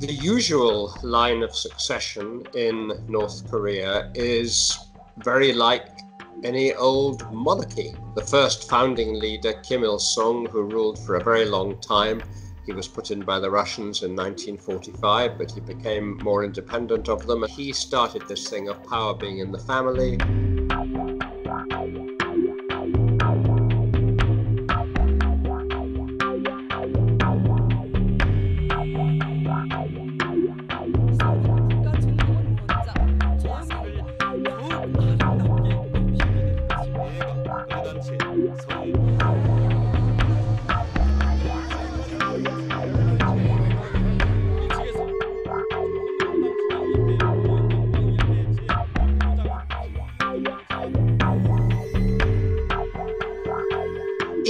The usual line of succession in North Korea is very like any old monarchy. The first founding leader, Kim Il sung, who ruled for a very long time, he was put in by the Russians in 1945, but he became more independent of them. He started this thing of power being in the family.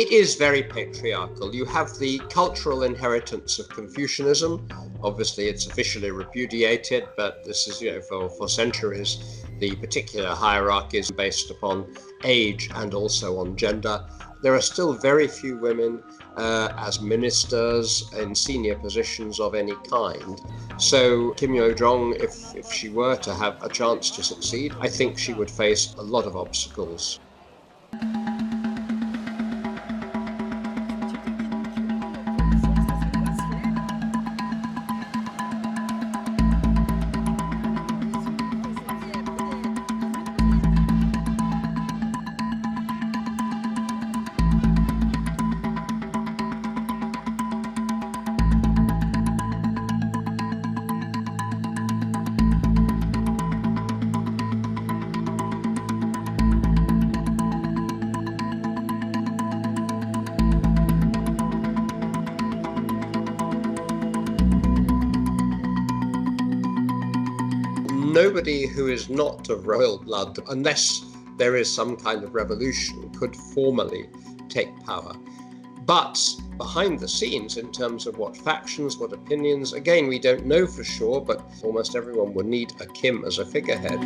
It is very patriarchal. You have the cultural inheritance of Confucianism. Obviously, it's officially repudiated, but this is, you know, for, for centuries, the particular hierarchy is based upon age and also on gender. There are still very few women uh, as ministers in senior positions of any kind. So, Kim Yo Jong, if, if she were to have a chance to succeed, I think she would face a lot of obstacles. Nobody who is not of royal blood, unless there is some kind of revolution, could formally take power. But behind the scenes, in terms of what factions, what opinions, again, we don't know for sure, but almost everyone would need a Kim as a figurehead.